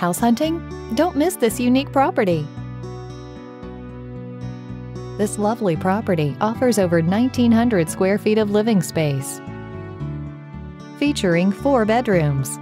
House hunting? Don't miss this unique property. This lovely property offers over 1,900 square feet of living space, featuring four bedrooms.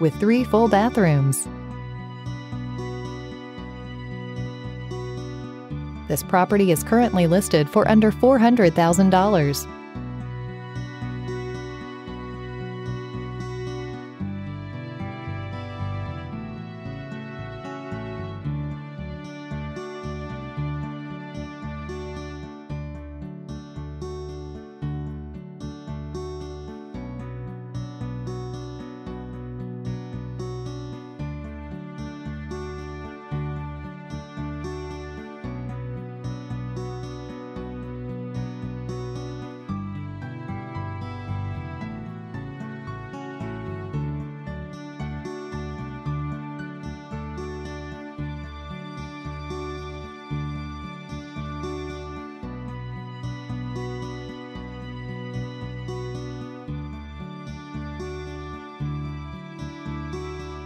With three full bathrooms. This property is currently listed for under $400,000.